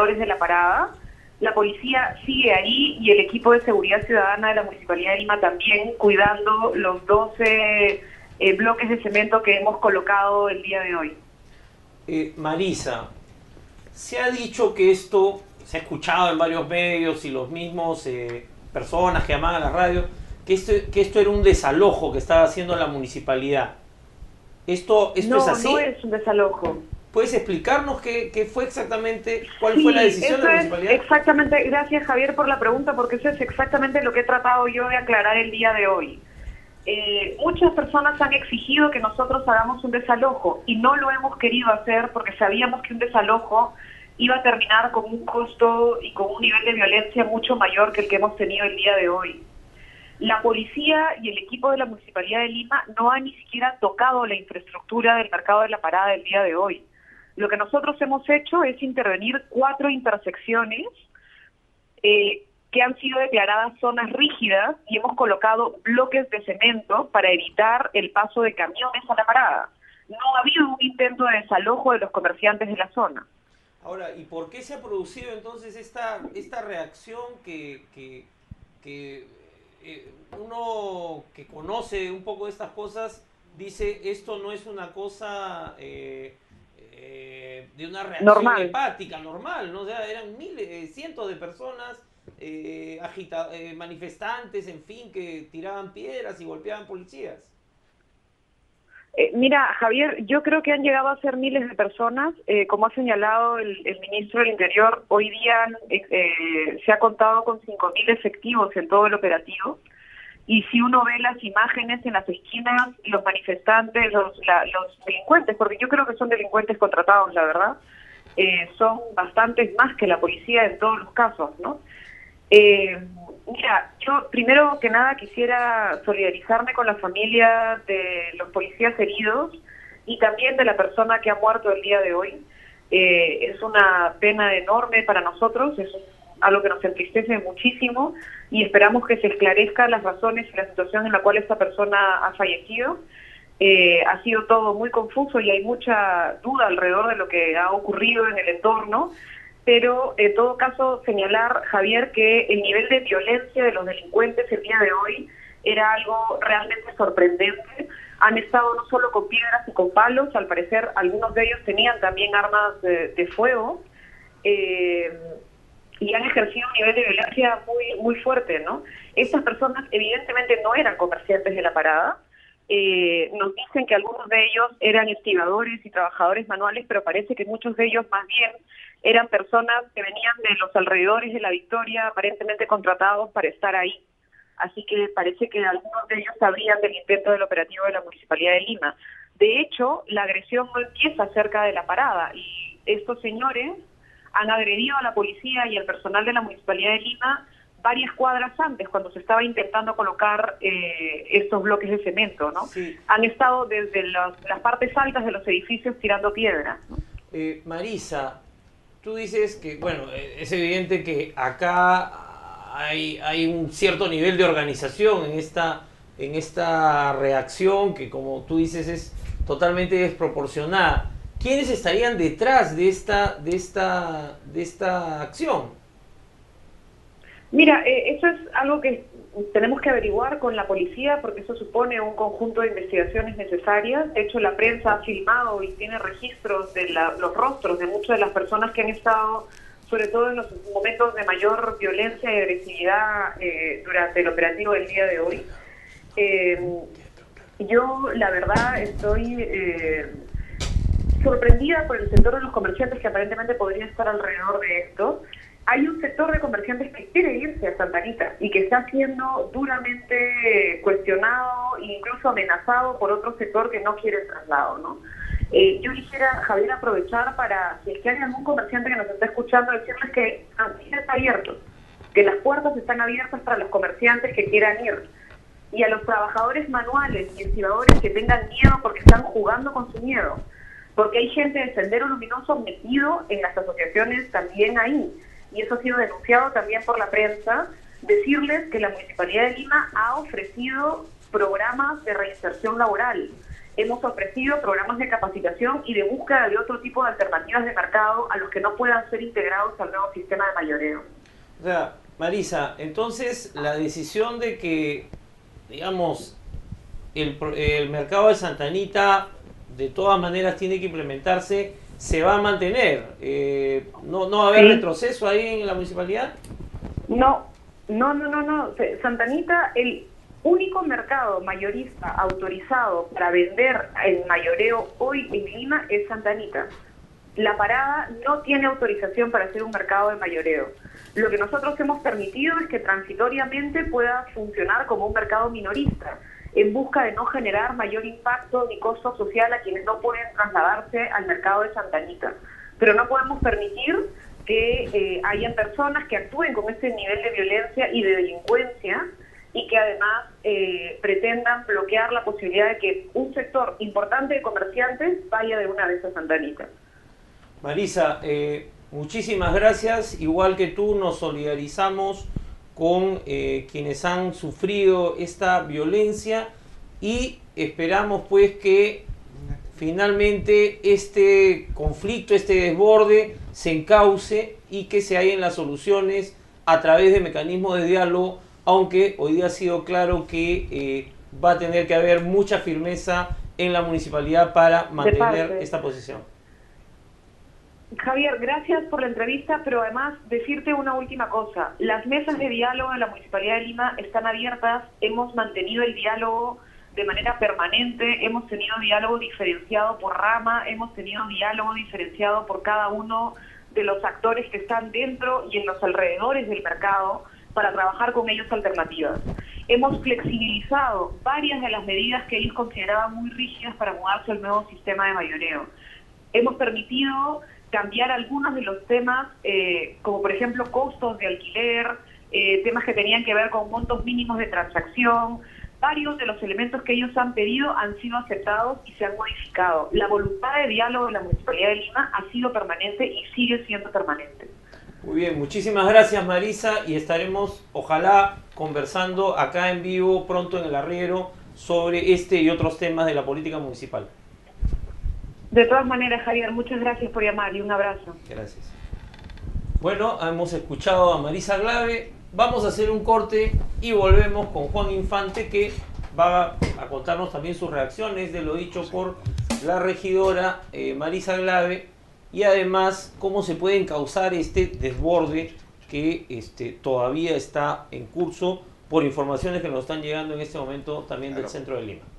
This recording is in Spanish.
de la parada. La policía sigue ahí y el equipo de seguridad ciudadana de la Municipalidad de Lima también cuidando los 12 eh, bloques de cemento que hemos colocado el día de hoy. Eh, Marisa, se ha dicho que esto, se ha escuchado en varios medios y los mismos eh, personas que llaman a la radio, que esto, que esto era un desalojo que estaba haciendo la municipalidad. ¿Esto, esto no, es así? No, es un desalojo. ¿Puedes explicarnos qué, qué, fue exactamente, cuál fue la decisión de la municipalidad? exactamente, gracias Javier por la pregunta, porque eso es exactamente lo que he tratado yo de aclarar el día de hoy. Eh, muchas personas han exigido que nosotros hagamos un desalojo y no lo hemos querido hacer porque sabíamos que un desalojo iba a terminar con un costo y con un nivel de violencia mucho mayor que el que hemos tenido el día de hoy. La policía y el equipo de la Municipalidad de Lima no han ni siquiera tocado la infraestructura del mercado de la parada del día de hoy. Lo que nosotros hemos hecho es intervenir cuatro intersecciones eh, que han sido declaradas zonas rígidas y hemos colocado bloques de cemento para evitar el paso de camiones a la parada. No ha habido un intento de desalojo de los comerciantes de la zona. Ahora, ¿y por qué se ha producido entonces esta, esta reacción que, que, eh, uno que conoce un poco de estas cosas dice esto no es una cosa eh, eh, de una reacción normal. empática normal, ¿no? O sea, eran miles, cientos de personas eh, agita, eh, manifestantes, en fin, que tiraban piedras y golpeaban policías. Eh, mira, Javier, yo creo que han llegado a ser miles de personas. Eh, como ha señalado el, el, ministro del Interior, hoy día eh, se ha contado con 5.000 efectivos en todo el operativo. Y si uno ve las imágenes en las esquinas, los manifestantes, los, la, los delincuentes, porque yo creo que son delincuentes contratados, la verdad, eh, son bastantes más que la policía en todos los casos, ¿no? Eh, mira, yo primero que nada quisiera solidarizarme con la familia de los policías heridos y también de la persona que ha muerto el día de hoy. Eh, es una pena enorme para nosotros, es algo que nos entristece muchísimo y esperamos que se esclarezcan las razones y la situación en la cual esta persona ha fallecido. Eh, ha sido todo muy confuso y hay mucha duda alrededor de lo que ha ocurrido en el entorno pero en todo caso señalar, Javier, que el nivel de violencia de los delincuentes el día de hoy era algo realmente sorprendente. Han estado no solo con piedras y con palos, al parecer algunos de ellos tenían también armas de, de fuego eh, y han ejercido un nivel de violencia muy, muy fuerte, ¿no? Estas personas evidentemente no eran comerciantes de la parada, eh, nos dicen que algunos de ellos eran estibadores y trabajadores manuales, pero parece que muchos de ellos más bien eran personas que venían de los alrededores de la Victoria, aparentemente contratados para estar ahí. Así que parece que algunos de ellos sabrían del intento del operativo de la Municipalidad de Lima. De hecho, la agresión no empieza cerca de la parada y estos señores han agredido a la policía y al personal de la Municipalidad de Lima varias cuadras antes, cuando se estaba intentando colocar eh, estos bloques de cemento, ¿no? Sí. Han estado desde las, las partes altas de los edificios tirando piedras. ¿no? Eh, Marisa, tú dices que, bueno, eh, es evidente que acá hay, hay un cierto nivel de organización en esta, en esta reacción que, como tú dices, es totalmente desproporcionada. ¿Quiénes estarían detrás de esta, de esta, de esta acción? Mira, eh, eso es algo que tenemos que averiguar con la policía porque eso supone un conjunto de investigaciones necesarias. De hecho, la prensa ha filmado y tiene registros de la, los rostros de muchas de las personas que han estado, sobre todo en los momentos de mayor violencia y agresividad eh, durante el operativo del día de hoy. Eh, yo, la verdad, estoy eh, sorprendida por el sector de los comerciantes que aparentemente podría estar alrededor de esto hay un sector de comerciantes que quiere irse a Santa Anita y que está siendo duramente cuestionado e incluso amenazado por otro sector que no quiere el traslado, ¿no? Eh, yo quisiera, Javier, aprovechar para, si es que hay algún comerciante que nos está escuchando, decirles que Santa está abierto, que las puertas están abiertas para los comerciantes que quieran ir. Y a los trabajadores manuales y estibadores que tengan miedo porque están jugando con su miedo. Porque hay gente de Sendero Luminoso metido en las asociaciones también ahí y eso ha sido denunciado también por la prensa, decirles que la Municipalidad de Lima ha ofrecido programas de reinserción laboral hemos ofrecido programas de capacitación y de búsqueda de otro tipo de alternativas de mercado a los que no puedan ser integrados al nuevo sistema de mayoreo. O sea, Marisa, entonces la decisión de que, digamos, el, el mercado de Santanita de todas maneras tiene que implementarse, se va a mantener. Eh, ¿no, ¿No va a haber retroceso ahí en la municipalidad? No, no, no, no, no. Santanita, el único mercado mayorista autorizado para vender en mayoreo hoy en Lima es Santanita. La parada no tiene autorización para hacer un mercado de mayoreo. Lo que nosotros hemos permitido es que transitoriamente pueda funcionar como un mercado minorista en busca de no generar mayor impacto ni costo social a quienes no pueden trasladarse al mercado de Santa Anita. Pero no podemos permitir que eh, hayan personas que actúen con ese nivel de violencia y de delincuencia y que además eh, pretendan bloquear la posibilidad de que un sector importante de comerciantes vaya de una vez a Santa Anita. Marisa, eh, muchísimas gracias. Igual que tú, nos solidarizamos con eh, quienes han sufrido esta violencia y esperamos pues que finalmente este conflicto, este desborde se encauce y que se hallen las soluciones a través de mecanismos de diálogo, aunque hoy día ha sido claro que eh, va a tener que haber mucha firmeza en la municipalidad para mantener esta posición. Javier, gracias por la entrevista, pero además decirte una última cosa. Las mesas de diálogo en la Municipalidad de Lima están abiertas, hemos mantenido el diálogo de manera permanente, hemos tenido diálogo diferenciado por rama, hemos tenido diálogo diferenciado por cada uno de los actores que están dentro y en los alrededores del mercado para trabajar con ellos alternativas. Hemos flexibilizado varias de las medidas que ellos consideraban muy rígidas para mudarse al nuevo sistema de mayoreo. Hemos permitido cambiar algunos de los temas, eh, como por ejemplo costos de alquiler, eh, temas que tenían que ver con montos mínimos de transacción. Varios de los elementos que ellos han pedido han sido aceptados y se han modificado. La voluntad de diálogo de la Municipalidad de Lima ha sido permanente y sigue siendo permanente. Muy bien, muchísimas gracias Marisa y estaremos, ojalá, conversando acá en vivo pronto en el arriero sobre este y otros temas de la política municipal. De todas maneras, Javier, muchas gracias por llamar y un abrazo. Gracias. Bueno, hemos escuchado a Marisa Glave. Vamos a hacer un corte y volvemos con Juan Infante que va a contarnos también sus reacciones de lo dicho por la regidora eh, Marisa Glave y además cómo se puede causar este desborde que este, todavía está en curso por informaciones que nos están llegando en este momento también del centro de Lima.